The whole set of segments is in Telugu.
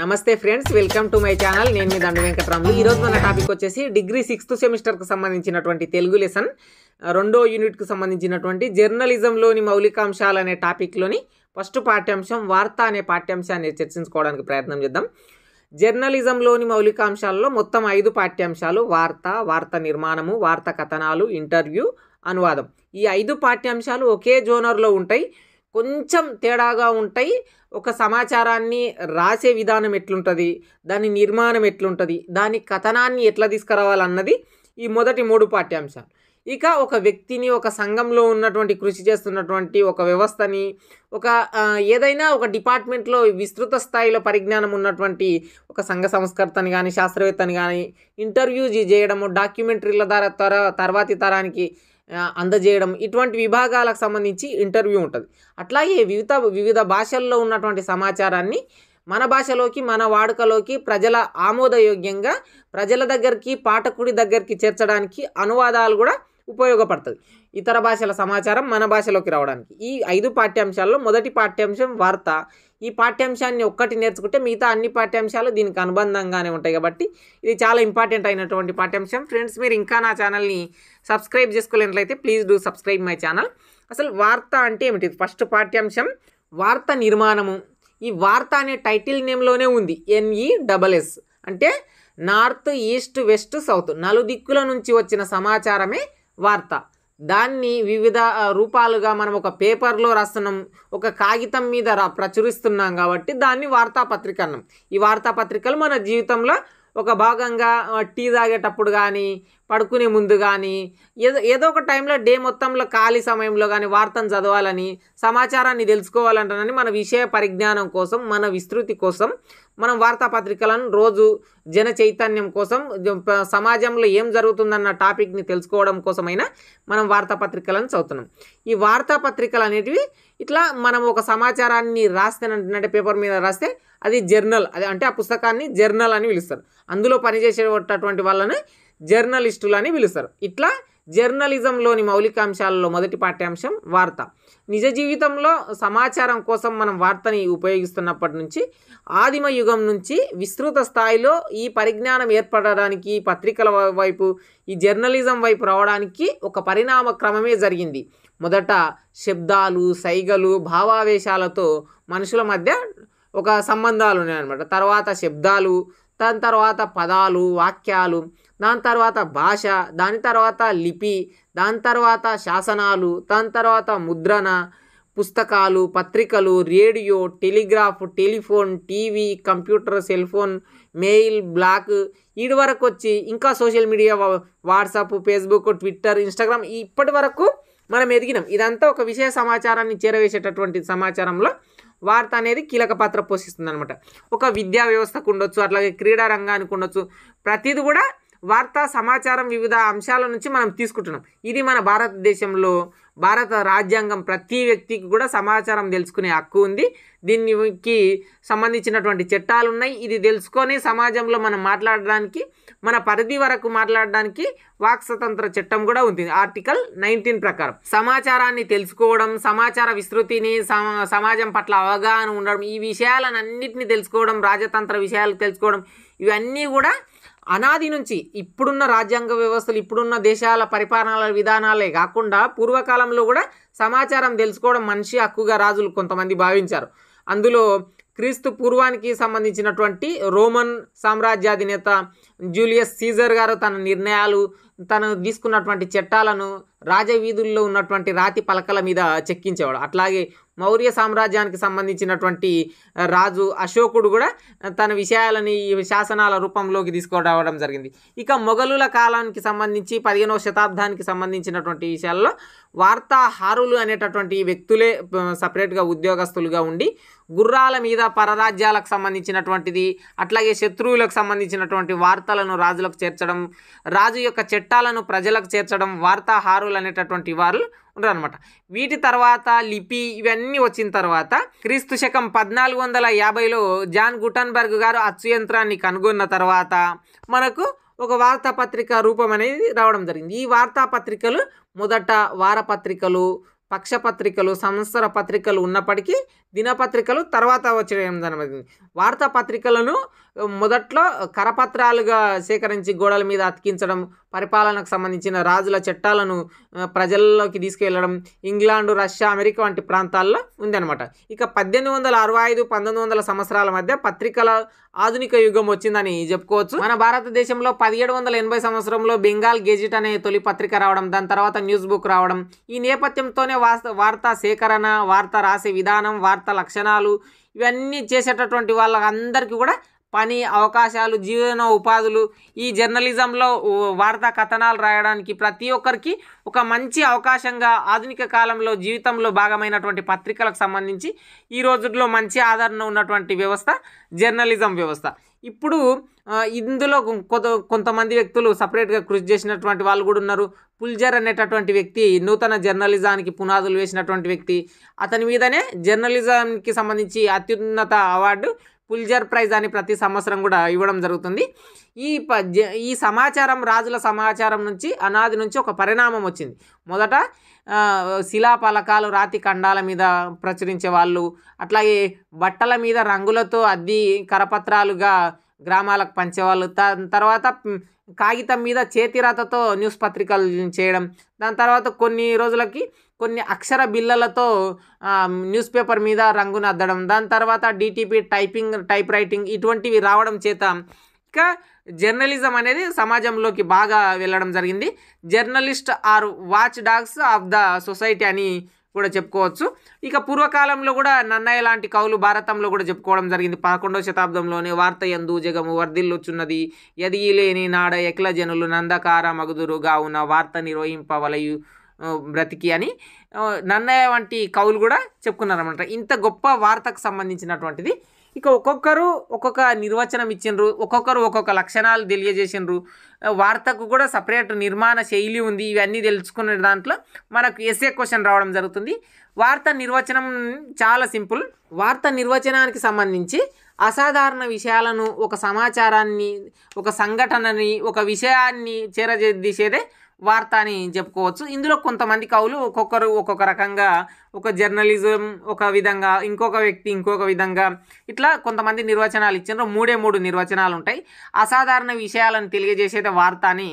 నమస్తే friends welcome to my channel. నేను మీ దండ వెంకటరాములు. ఈరోజు మన టాపిక్ వచ్చేసి డిగ్రీ సిక్స్త్ సెమిస్టర్కి సంబంధించినటువంటి తెలుగు లెసన్. రెండో యూనిట్కి సంబంధించినటువంటి జర్నలిజంలోని మౌలికాంశాలు అనే టాపిక్లోని ఫస్ట్ పాఠ్యాంశం వార్త అనే పాఠ్యాంశాన్ని చర్చించుకోవడానికి ప్రయత్నం చేద్దాం. జర్నలిజంలోని మౌలికాంశాలలో మొత్తం ఐదు పాఠ్యాంశాలు వార్త వార్త నిర్మాణము వార్త కథనాలు ఇంటర్వ్యూ అనువాదం. ఈ ఐదు పాఠ్యాంశాలు ఒకే జోనర్లో ఉంటాయి. కొంచెం తేడాగా ఉంటాయి. ఒక సమాచారాన్ని రాసే విధానం ఎట్లుంటుంది? దాని నిర్మాణం ఎట్లుంటుంది? దాని కథనాన్ని ఎట్లా తీసుకురావాలన్నది ఈ మొదటి మూడు పాఠ్యాంశాలు. ఇక ఒక వ్యక్తిని ఒక సంఘంలో ఉన్నటువంటి కృషి చేస్తున్నటువంటి ఒక వ్యవస్థని ఒక ఏదైనా ఒక డిపార్ట్మెంట్లో విస్తృత స్థాయిలో పరిజ్ఞానం ఉన్నటువంటి ఒక సంఘ సంస్కర్తని కానీ శాస్త్రవేత్తని కానీ ఇంటర్వ్యూ చేయడము డాక్యుమెంటరీల ద్వారా తర తర్వాతి తరానికి అందజేయడం. ఇటువంటి విభాగాలకు సంబంధించి ఇంటర్వ్యూ ఉంటుంది. అట్లాగే వివిధ వివిధ భాషల్లో ఉన్నటువంటి సమాచారాన్ని మన భాషలోకి మన వాడుకలోకి ప్రజల ఆమోదయోగ్యంగా ప్రజల దగ్గరికి పాఠకుడి దగ్గరికి చేర్చడానికి అనువాదాలు కూడా ఉపయోగపడుతుంది. ఇతర భాషల సమాచారం మన భాషలోకి రావడానికి. ఈ ఐదు పాఠ్యాంశాల్లో మొదటి పాఠ్యాంశం వార్త ఈ పాఠ్యాంశాన్ని ఒక్కటి నేర్చుకుంటే మిగతా అన్ని పాఠ్యాంశాలు దీనికి అనుబంధంగానే ఉంటాయి కాబట్టి ఇది చాలా ఇంపార్టెంట్ అయినటువంటి పాఠ్యాంశం. ఫ్రెండ్స్ మీరు ఇంకా నా ఛానల్ని subscribe చేసుకోలేనట్లయితే please do subscribe my channel. అసలు వార్త అంటే ఏమిటి? ఫస్ట్ పాఠ్యాంశం. వార్త నిర్మాణము. ఈ వార్త అనే టైటిల్ నేమ్లోనే ఉంది. N E double S. అంటే నార్త్ ఈస్ట్ వెస్ట్ సౌత్ నలుదిక్కుల నుంచి వచ్చిన సమాచారమే వార్త. దాన్ని వివిధ రూపాలుగా మనం ఒక పేపర్లో రాస్తున్నాం ఒక కాగితం మీద ప్రచురిస్తున్నాం కాబట్టి దాన్ని వార్తాపత్రిక అన్నాం ఈ వార్తాపత్రికలు మన జీవితంలో ఒక భాగంగా టీ తాగేటప్పుడు కానీ పడుకునే ముందు కానీ ఏదో ఏదో ఒక టైంలో డే మొత్తంలో ఖాళీ సమయంలో కానీ వార్తను చదవాలని సమాచారాన్ని తెలుసుకోవాలంటానని మన విషయ పరిజ్ఞానం కోసం మన విస్తృతి కోసం మనం వార్తాపత్రికలను రోజు జన చైతన్యం కోసం సమాజంలో ఏం జరుగుతుందన్న టాపిక్ని తెలుసుకోవడం కోసమైనా మనం వార్తాపత్రికలను చదువుతున్నాం. ఈ వార్తాపత్రికలు అనేటివి ఇట్లా మనం ఒక సమాచారాన్ని రాస్తేనంటే పేపర్ మీద రాస్తే అది జర్నల్ అది అంటే ఆ పుస్తకాన్ని జర్నల్ అని పిలుస్తారు. అందులో పనిచేసేటటువంటి వాళ్ళని జర్నలిస్టులు అని పిలుస్తారు. ఇట్లా జర్నలిజంలోని మౌలికాంశాలలో మొదటి పాఠ్యాంశం వార్త. నిజ జీవితంలో సమాచారం కోసం మనం వార్తని ఉపయోగిస్తున్నప్పటి నుంచి ఆదిమ యుగం నుంచి విస్తృత స్థాయిలో ఈ పరిజ్ఞానం ఏర్పడడానికి పత్రికల వైపు ఈ జర్నలిజం వైపు రావడానికి ఒక పరిణామ క్రమమే జరిగింది. మొదట శబ్దాలు సైగలు భావావేశాలతో మనుషుల మధ్య ఒక సంబంధాలు ఉన్నాయన్నమాట. తర్వాత శబ్దాలు దాని తర్వాత పదాలు వాక్యాలు దాని తర్వాత భాష దాని తర్వాత లిపి దాని తర్వాత శాసనాలు దాని తర్వాత ముద్రణ పుస్తకాలు పత్రికలు radio telegraph telephone TV computer cell phone mail blog ఇటు వరకు వచ్చి ఇంకా సోషల్ మీడియా వా- వాట్సాప్ ఫేస్బుక్ ట్విట్టర్ ఇన్స్టాగ్రామ్ ఇప్పటి వరకు మనం ఎదిగినాం. ఇదంతా ఒక విషయ సమాచారాన్ని చేరవేసేటటువంటి సమాచారంలో వార్త అనేది కీలక పాత్ర పోషిస్తుంది అనమాట ఒక విద్యా వ్యవస్థకు ఉండొచ్చు అట్లాగే క్రీడా రంగానికి ఉండొచ్చు ప్రతిది కూడా వార్తా సమాచారం వివిధ అంశాల నుంచి మనం తీసుకుంటున్నాం. ఇది మన భారతదేశంలో భారత రాజ్యాంగం ప్రతి వ్యక్తికి కూడా సమాచారం తెలుసుకునే హక్కు ఉంది. దీనికి సంబంధించినటువంటి చట్టాలు ఉన్నాయి ఇది తెలుసుకొని సమాజంలో మనం మాట్లాడడానికి మన పరిధి వరకు మాట్లాడడానికి వాక్ స్వతంత్ర చట్టం కూడా ఉంది. ఆర్టికల్ నైన్టీన్ ప్రకారం సమాచారాన్ని తెలుసుకోవడం సమాచార విస్తృతిని సమాజం పట్ల అవగాహన ఉండడం ఈ విషయాలన్నింటినీ తెలుసుకోవడం రాజతంత్ర విషయాలు తెలుసుకోవడం ఇవన్నీ కూడా అనాది నుంచి ఇప్పుడున్న రాజ్యాంగ వ్యవస్థలు ఇప్పుడున్న దేశాల పరిపాలన విధానాలే కాకుండా పూర్వకాలంలో కూడా సమాచారం తెలుసుకోవడం మనిషి హక్కుగా రాజులు కొంతమంది భావించారు. అందులో క్రీస్తు పూర్వానికి సంబంధించినటువంటి రోమన్ సామ్రాజ్యాధినేత జూలియస్ సీజర్ గారు తన నిర్ణయాలు తను తీసుకున్నటువంటి చట్టాలను రాజవీధుల్లో ఉన్నటువంటి రాతి పలకల మీద చెక్కించేవాడు. అట్లాగే మౌర్య సామ్రాజ్యానికి సంబంధించినటువంటి రాజు అశోకుడు కూడా తన విషయాలని శాసనాల రూపంలోకి తీసుకురావడం జరిగింది. ఇక మొఘలుల కాలానికి సంబంధించి పదిహేనవ శతాబ్దానికి సంబంధించినటువంటి విషయాల్లో వార్తాహారులు అనేటటువంటి వ్యక్తులే సపరేట్గా ఉద్యోగస్తులుగా ఉండి గుర్రాల మీద పరరాజ్యాలకు సంబంధించినటువంటిది అట్లాగే శత్రువులకు సంబంధించినటువంటి వార్తలను రాజులకు చేర్చడం రాజు యొక్క చట్టాలను ప్రజలకు చేర్చడం వార్తాహారులు అనేటటువంటి వారు ఉంటారనమాట వీటి తర్వాత లిపి ఇవన్నీ వచ్చిన తర్వాత క్రీస్తు శకం పద్నాలుగు వందల యాభైలో జాన్ గుటన్బర్గ్ గారు అచ్చు యంత్రాన్ని కనుగొన్న తర్వాత మనకు ఒక వార్తాపత్రిక రూపం అనేది రావడం జరిగింది. ఈ వార్తాపత్రికలు మొదట వారపత్రికలు పక్షపత్రికలు సంవత్సర పత్రికలు ఉన్నప్పటికీ దినపత్రికలు తర్వాత వచ్చేయడం జరిగింది వార్తాపత్రికలను మొదట్లో కరపత్రాలుగా సేకరించి గోడల మీద అతికించడం పరిపాలనకు సంబంధించిన రాజుల చట్టాలను ప్రజల్లోకి తీసుకెళ్ళడం ఇంగ్లాండ్ రష్యా అమెరికా వంటి ప్రాంతాల్లో ఉందన్నమాట. ఇక పద్దెనిమిది వందల అరవై ఐదు పంతొమ్మిది వందల సంవత్సరాల మధ్య పత్రికల ఆధునిక యుగం వచ్చిందని చెప్పుకోవచ్చు. మన భారతదేశంలో పదిహేడు వందల ఎనభై సంవత్సరంలో బెంగాల్ గెజిట్ అనే తొలి పత్రిక రావడం దాని తర్వాత న్యూస్ బుక్ రావడం ఈ నేపథ్యంతోనే వాస్త వార్తా సేకరణ వార్త రాసే విధానం వార్త లక్షణాలు ఇవన్నీ చేసేటటువంటి వాళ్ళందరికీ కూడా పని అవకాశాలు జీవన ఉపాధులు ఈ జర్నలిజంలో వార్తా కథనాలు రాయడానికి ప్రతి ఒక్కరికి ఒక మంచి అవకాశంగా ఆధునిక కాలంలో జీవితంలో భాగమైనటువంటి పత్రికలకు సంబంధించి ఈ రోజుల్లో మంచి ఆదరణ ఉన్నటువంటి వ్యవస్థ జర్నలిజం వ్యవస్థ. ఇప్పుడు ఇందులో కొంత కొంతమంది వ్యక్తులు సపరేట్గా కృషి చేసినటువంటి వాళ్ళు కూడా ఉన్నారు. పుల్జర్ అనేటటువంటి వ్యక్తి నూతన జర్నలిజానికి పునాదులు వేసినటువంటి వ్యక్తి. అతని మీదనే జర్నలిజంకి సంబంధించి అత్యున్నత అవార్డు పుల్జర్ ప్రైజ్ అని ప్రతి సంవత్సరం కూడా ఇవ్వడం జరుగుతుంది. ఈ ప ఈ సమాచారం రాజుల సమాచారం నుంచి అనాది నుంచి ఒక పరిణామం వచ్చింది. మొదట శిలా పలకాలు రాతి ఖండాల మీద ప్రచురించే వాళ్ళు అట్లాగే బట్టల మీద రంగులతో అద్ది కరపత్రాలుగా గ్రామాలకు పంచేవాళ్ళు. తర్వాత కాగితం మీద చేతిరాతతో న్యూస్ పత్రికలు చేయడం. దాని తర్వాత కొన్ని రోజులకి కొన్ని అక్షర బిల్లలతో న్యూస్ పేపర్ మీద రంగును అద్దడం దాని తర్వాత డిటిపి టైపింగ్ టైప్ రైటింగ్ ఇటువంటివి రావడం చేత ఇంకా జర్నలిజం అనేది సమాజంలోకి బాగా వెళ్ళడం జరిగింది. Journalist are watch dogs of the society అని కూడా చెప్పుకోవచ్చు. ఇక పూర్వకాలంలో కూడా నన్నయ్య లాంటి కవులు భారతంలో కూడా చెప్పుకోవడం జరిగింది. పదకొండవ శతాబ్దంలోనే వార్త ఎందు జగము వర్ధిల్లుచున్నది. ఎదిగిలేని నాడ ఎక్ల జనులు నందకార మగుదురుగా ఉన్న వార్త నిర్వహింపవలయు బ్రతికి అని నన్నయ్య వంటి కవులు కూడా చెప్పుకున్నారన్నమాట. ఇంత గొప్ప వార్తకు సంబంధించినటువంటిది. ఇక ఒక్కొక్కరు ఒక్కొక్క నిర్వచనం ఇచ్చిండ్రు ఒక్కొక్కరు ఒక్కొక్క లక్షణాలు తెలియజేసిండ్రు. వార్తకు కూడా సపరేట్ నిర్మాణ శైలి ఉంది ఇవన్నీ తెలుసుకునే దాంట్లో మనకు ఎస్ఏ క్వశ్చన్ రావడం జరుగుతుంది. వార్త నిర్వచనం చాలా సింపుల్. వార్త నిర్వచనానికి సంబంధించి అసాధారణ విషయాలను ఒక సమాచారాన్ని ఒక సంఘటనని ఒక విషయాన్ని చేరజేసేదే వార్త అని చెప్పుకోవచ్చు. ఇందులో కొంతమంది కవులు ఒక్కొక్కరు ఒక్కొక్క రకంగా ఒక జర్నలిజం ఒక విధంగా ఇంకొక వ్యక్తి ఇంకొక విధంగా ఇట్లా కొంతమంది నిర్వచనాలు ఇచ్చారు మూడే మూడు నిర్వచనాలు ఉంటాయి. అసాధారణ విషయాలను తెలియజేసేది వార్త అని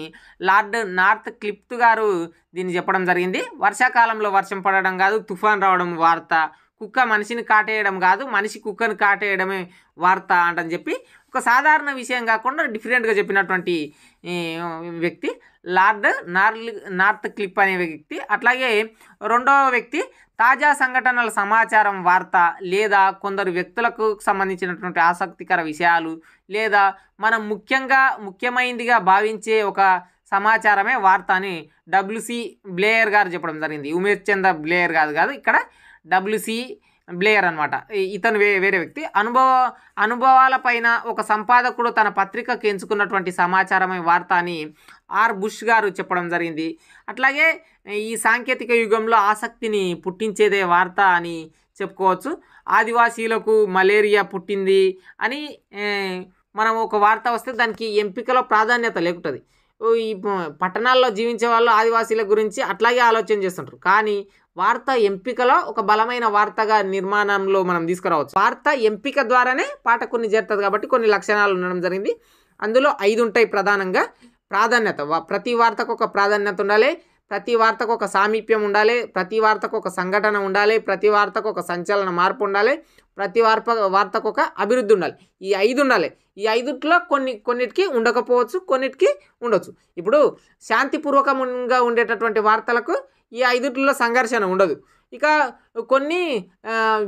లార్డ్ నార్త్ క్లిప్త్ గారు దీన్ని చెప్పడం జరిగింది. వర్షాకాలంలో వర్షం పడడం కాదు తుఫాన్ రావడం వార్త. కుక్క మనిషిని కాటేయడం కాదు మనిషి కుక్కను కాటేయడమే వార్త అంటని చెప్పి ఒక సాధారణ విషయం కాకుండా డిఫరెంట్గా చెప్పినటువంటి వ్యక్తి లార్డ్ నార్ల్ నార్త్ క్లిప్ అనే వ్యక్తి. అట్లాగే రెండవ వ్యక్తి తాజా సంఘటనల సమాచారం వార్త లేదా కొందరు వ్యక్తులకు సంబంధించినటువంటి ఆసక్తికర విషయాలు లేదా మనం ముఖ్యంగా ముఖ్యమైనదిగా భావించే ఒక సమాచారమే వార్త అని డబ్ల్యూసి బ్లేయర్ గారు చెప్పడం జరిగింది. ఉమేష్ చంద్ర బ్లేయర్ కాదు కాదు. ఇక్కడ డబ్ల్యూసి బ్లేయర్ అనమాట ఇతను వే వేరే వ్యక్తి. అనుభవ అనుభవాలపైన ఒక సంపాదకుడు తన పత్రికకు ఎంచుకున్నటువంటి సమాచారమే వార్త అని ఆర్. బుష్ గారు చెప్పడం జరిగింది. అట్లాగే ఈ సాంకేతిక యుగంలో ఆసక్తిని పుట్టించేదే వార్త అని చెప్పుకోవచ్చు. ఆదివాసీలకు మలేరియా పుట్టింది అని మనం ఒక వార్త వస్తే దానికి ఎంపికలో ప్రాధాన్యత లేకుంటుంది. ఈ పట్టణాల్లో జీవించే వాళ్ళు ఆదివాసీల గురించి అట్లాగే ఆలోచన చేస్తుంటారు. కానీ వార్త ఎంపికలో ఒక బలమైన వార్తగా నిర్మాణంలో మనం తీసుకురావచ్చు. వార్త ఎంపిక ద్వారానే పాఠకుని చేరుతుంది కాబట్టి కొన్ని లక్షణాలు ఉండడం జరిగింది. అందులో ఐదు ఉంటాయి ప్రధానంగా. ప్రాధాన్యత. ప్రతి వార్తకు ఒక ప్రాధాన్యత ఉండాలి. ప్రతి వార్తకు ఒక సామీప్యం ఉండాలి. ప్రతి వార్తకు ఒక సంఘటన ఉండాలి. ప్రతి వార్తకు ఒక సంచలన మార్పు ఉండాలి. ప్రతి వార్త వార్తకు ఒక అభివృద్ధి ఉండాలి. ఈ ఐదు ఉండాలి. ఈ ఐదుట్లో కొన్ని కొన్నిటికి ఉండకపోవచ్చు కొన్నిటికి ఉండొచ్చు. ఇప్పుడు శాంతిపూర్వకంగా ఉండేటటువంటి వార్తలకు ఈ ఐదుట్లో సంఘర్షణ ఉండదు. ఇక కొన్ని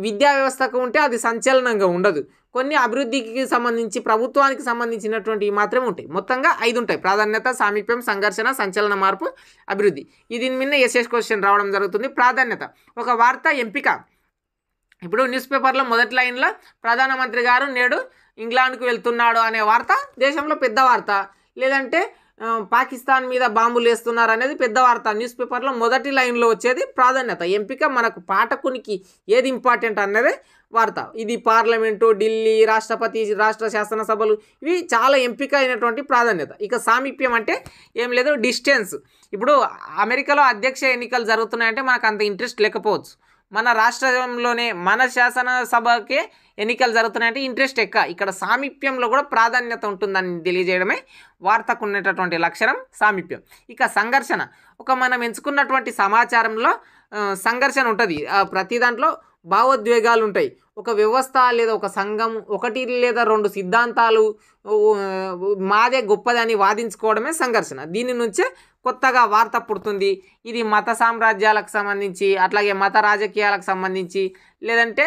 విద్యా వ్యవస్థకు ఉంటే అది సంచలనంగా ఉండదు. కొన్ని అభివృద్ధికి సంబంధించి ప్రభుత్వానికి సంబంధించినటువంటివి మాత్రమే ఉంటాయి. మొత్తంగా ఐదు ఉంటాయి. ప్రాధాన్యత సామీప్యం సంఘర్షణ సంచలన మార్పు అభివృద్ధి. ఇది నిన్న ఎస్ఎస్ క్వశ్చన్ రావడం జరుగుతుంది. ప్రాధాన్యత. ఒక వార్త ఎంపిక. ఇప్పుడు న్యూస్ పేపర్లో మొదటి లైన్లో ప్రధానమంత్రి గారు నేడు ఇంగ్లాండ్కు వెళ్తున్నాడు అనే వార్త దేశంలో పెద్ద వార్త. లేదంటే పాకిస్తాన్ మీద బాంబులు వేస్తున్నారు అనేది పెద్ద వార్త. న్యూస్ పేపర్లో మొదటి లైన్లో వచ్చేది ప్రాధాన్యత. ఎంపిక మనకు పాఠకునికి ఏది ఇంపార్టెంట్ అన్నదే వార్త. ఇది పార్లమెంటు ఢిల్లీ రాష్ట్రపతి రాష్ట్ర శాసనసభలు ఇవి చాలా ఎంపిక అయినటువంటి ప్రాధాన్యత. ఇక సామీప్యం అంటే ఏం లేదు డిస్టెన్స్. ఇప్పుడు అమెరికాలో అధ్యక్ష ఎన్నికలు జరుగుతున్నాయంటే మనకు అంత ఇంట్రెస్ట్ లేకపోవచ్చు. మన రాష్ట్రంలోనే మన శాసనసభకే ఎన్నికలు జరుగుతున్నాయంటే ఇంట్రెస్ట్ ఎక్కువ. ఇక్కడ సామీప్యంలో కూడా ప్రాధాన్యత ఉంటుందని తెలియజేయడమే వార్తకు ఉండేటటువంటి లక్షణం సామీప్యం. ఇక సంఘర్షణ. ఒక మనం ఎంచుకున్నటువంటి సమాచారంలో సంఘర్షణ ఉంటుంది. ప్రతి దాంట్లో భావోద్వేగాలు ఉంటాయి. ఒక వ్యవస్థ లేదా ఒక సంఘం ఒకటి లేదా రెండు సిద్ధాంతాలు మాదే గొప్పదని వాదించుకోవడమే సంఘర్షణ. దీని నుంచే కొత్తగా వార్త పుడుతుంది. ఇది మత సామ్రాజ్యాలకు సంబంధించి అట్లాగే మత రాజకీయాలకు సంబంధించి లేదంటే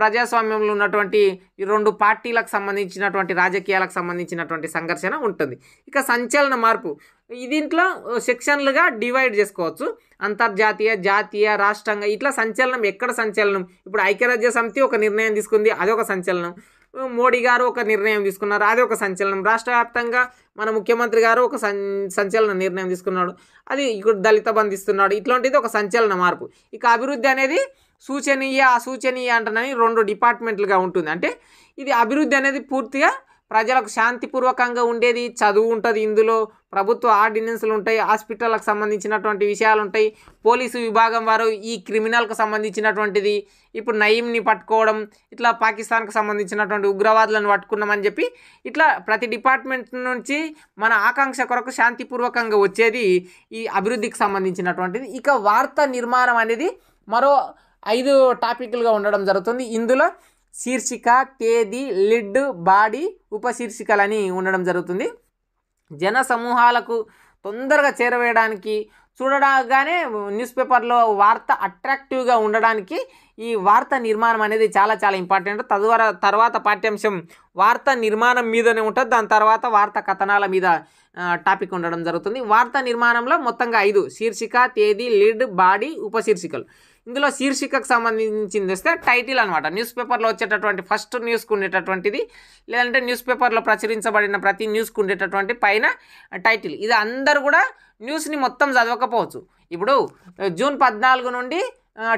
ప్రజాస్వామ్యంలో ఉన్నటువంటి ఈ రెండు పార్టీలకు సంబంధించినటువంటి రాజకీయాలకు సంబంధించినటువంటి సంఘర్షణ ఉంటుంది. ఇక సంచలన మార్పు. ఈ దీంట్లో సెక్షన్లుగా డివైడ్ చేసుకోవచ్చు. అంతర్జాతీయ జాతీయ రాష్ట్రంగా ఇట్లా సంచలనం ఎక్కడ సంచలనం? ఇప్పుడు ఐక్యరాజ్య సమితి ఒక నిర్ణయం తీసుకుంది అదొక సంచలనం. మోడీ గారు ఒక నిర్ణయం తీసుకున్నారు. అది ఒక సంచలనం. రాష్ట్ర వ్యాప్తంగా మన ముఖ్యమంత్రి గారు ఒక సం సంచలన నిర్ణయం తీసుకున్నాడు. అది ఇక్కడ దళిత బంధిస్తున్నాడు. ఇట్లాంటిది ఒక సంచలన మార్పు. ఇక అభివృద్ధి అనేది సూచనీయ అసూచనీయ అంటనని రెండు డిపార్ట్మెంట్లుగా ఉంటుంది. అంటే ఇది అభివృద్ధి అనేది పూర్తిగా ప్రజలకు శాంతిపూర్వకంగా ఉండేది. చదువు ఉంటుంది ఇందులో ప్రభుత్వ ఆర్డినెన్స్లు ఉంటాయి హాస్పిటల్కి సంబంధించినటువంటి విషయాలు ఉంటాయి పోలీసు విభాగం వారు ఈ క్రిమినల్కు సంబంధించినటువంటిది ఇప్పుడు నయీంని పట్టుకోవడం ఇట్లా పాకిస్తాన్కి సంబంధించినటువంటి ఉగ్రవాదులను పట్టుకున్నామని చెప్పి ఇట్లా ప్రతి డిపార్ట్మెంట్ నుంచి మన ఆకాంక్ష కొరకు శాంతిపూర్వకంగా వచ్చేది ఈ అభివృద్ధికి సంబంధించినటువంటిది. ఇక వార్త నిర్మాణం అనేది మరో ఐదు టాపిక్లుగా ఉండడం జరుగుతుంది. ఇందులో శీర్షిక తేదీ లిడ్ బాడీ ఉపశీర్షికలని ఉండడం జరుగుతుంది. జన సమూహాలకు తొందరగా చేరవేయడానికి చూడగానే న్యూస్ పేపర్లో వార్త అట్రాక్టివ్గా ఉండడానికి ఈ వార్త నిర్మాణం అనేది చాలా చాలా ఇంపార్టెంట్ తదువర తర్వాత పాఠ్యాంశం వార్త నిర్మాణం మీదనే ఉంటుంది. దాని తర్వాత వార్త కథనాల మీద టాపిక్ ఉండడం జరుగుతుంది. వార్త నిర్మాణంలో మొత్తంగా ఐదు. శీర్షిక తేదీ లీడ్ బాడీ ఉపశీర్షికలు. ఇందులో శీర్షికకు సంబంధించింది వస్తే టైటిల్ అనమాట న్యూస్ పేపర్లో వచ్చేటటువంటి ఫస్ట్ న్యూస్కు ఉండేటటువంటిది లేదంటే న్యూస్ పేపర్లో ప్రచురించబడిన ప్రతి న్యూస్కు ఉండేటటువంటి పైన టైటిల్. ఇది అందరు కూడా న్యూస్ని మొత్తం చదవకపోవచ్చు. ఇప్పుడు జూన్ పద్నాలుగు నుండి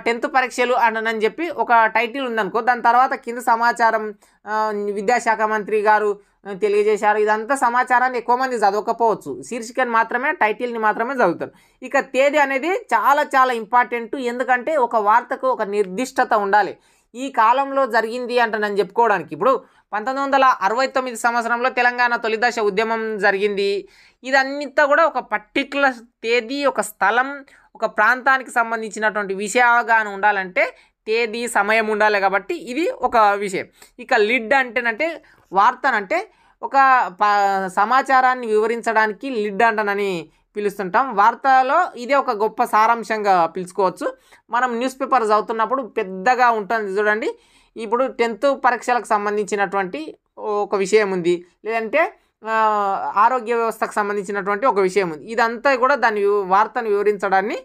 టెన్త్ పరీక్షలు అని చెప్పి ఒక టైటిల్ ఉందనుకో దాని తర్వాత కింద సమాచారం విద్యాశాఖ మంత్రి గారు తెలియజేశారు. ఇదంతా సమాచారాన్ని ఎక్కువ మంది చదవకపోవచ్చు. శీర్షికని మాత్రమే టైటిల్ని మాత్రమే చదువుతారు. ఇక తేదీ అనేది చాలా చాలా ఇంపార్టెంట్. ఎందుకంటే ఒక వార్తకు ఒక నిర్దిష్టత ఉండాలి. ఈ కాలంలో జరిగింది అంటే నేను చెప్పుకోవడానికి. ఇప్పుడు పంతొమ్మిది వందల అరవై తొమ్మిది సంవత్సరంలో తెలంగాణ తొలిదశ ఉద్యమం జరిగింది. ఇదంతా కూడా ఒక పర్టికులర్ తేదీ ఒక స్థలం ఒక ప్రాంతానికి సంబంధించినటువంటి విషయాగాన ఉండాలంటే తేదీ సమయం ఉండాలి కాబట్టి ఇది ఒక విషయం. ఇక లిడ్ అంటేనంటే వార్తనంటే ఒక ప సమాచారాన్ని వివరించడానికి లిడ్ అంటనని పిలుస్తుంటాం. వార్తలో ఇదే ఒక గొప్ప సారాంశంగా పిలుచుకోవచ్చు. మనం న్యూస్ పేపర్ చదువుతున్నప్పుడు పెద్దగా ఉంటుంది చూడండి. ఇప్పుడు టెన్త్ పరీక్షలకు సంబంధించినటువంటి ఒక విషయం ఉంది. లేదంటే ఆరోగ్య వ్యవస్థకు సంబంధించినటువంటి ఒక విషయం ఉంది. ఇదంతా కూడా దాని వార్తను వివరించడాన్ని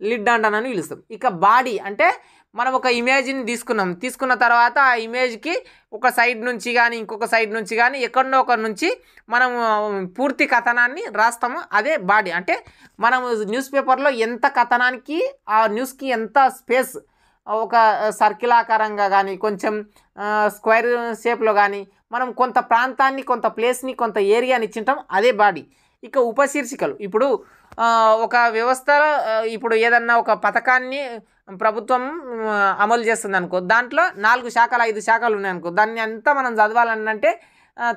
లిడ్ అండనని పిలుస్తాం. ఇక బాడీ అంటే మనం ఒక ఇమేజ్ని తీసుకున్నాం. తీసుకున్న తర్వాత ఆ ఇమేజ్కి ఒక సైడ్ నుంచి కానీ ఇంకొక సైడ్ నుంచి కానీ ఎక్కడో ఒక నుంచి మనం పూర్తి కథనాన్ని రాస్తాము. అదే బాడీ. అంటే మనం న్యూస్ పేపర్లో ఎంత కథనానికి ఆ న్యూస్కి ఎంత స్పేస్ ఒక సర్కిల్ ఆకారంగా కానీ కొంచెం స్క్వేర్ షేప్లో కానీ మనం కొంత ప్రాంతాన్ని కొంత ప్లేస్ని కొంత ఏరియాని ఇచ్చింటాం అదే బాడీ. ఇక ఉపశీర్షికలు. ఇప్పుడు ఒక వ్యవస్థ ఇప్పుడు ఏదన్నా ఒక పథకాన్ని ప్రభుత్వం అమలు చేస్తుంది అనుకో దాంట్లో నాలుగు శాఖలు ఐదు శాఖలు ఉన్నాయి అనుకో దాన్ని అంతా మనం చదవాలనంటే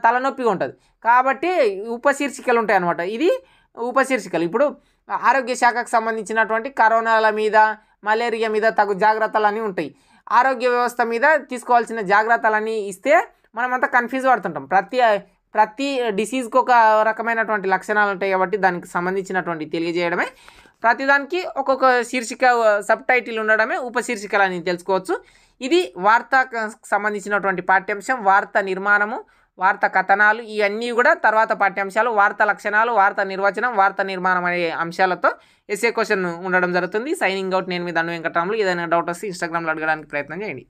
తలనొప్పిగా ఉంటుంది. కాబట్టి ఉపశీర్షికలు ఉంటాయి అన్నమాట ఇది ఉపశీర్షికలు. ఇప్పుడు ఆరోగ్య శాఖకు సంబంధించినటువంటి కరోనాల మీద మలేరియా మీద తగు జాగ్రత్తలు ఉంటాయి. ఆరోగ్య వ్యవస్థ మీద తీసుకోవాల్సిన జాగ్రత్తలన్నీ ఇస్తే మనమంతా కన్ఫ్యూజ్ పడుతుంటాం. ప్రతి ప్రతి డిసీజ్కి ఒక రకమైనటువంటి లక్షణాలు ఉంటాయి కాబట్టి దానికి సంబంధించినటువంటి తెలియజేయడమే. ప్రతిదానికి ఒక్కొక్క శీర్షిక సబ్ టైటిల్ ఉండడమే ఉపశీర్షికలు అని తెలుసుకోవచ్చు. ఇది వార్తకు సంబంధించినటువంటి పాఠ్యాంశం. వార్త నిర్మాణము వార్త కథనాలు ఇవన్నీ కూడా తర్వాత పాఠ్యాంశాలు వార్త లక్షణాలు వార్త నిర్వచనం వార్త నిర్మాణం అనే అంశాలతో ఎస్ఏ క్వశ్చన్ ఉండడం జరుగుతుంది. సైనింగ్ అవుట్ నేను మీ దండ వెంకటరాములు. ఏదైనా డౌట్ వస్తే ఇన్స్టాగ్రామ్లో అడగడానికి ప్రయత్నం చేయండి.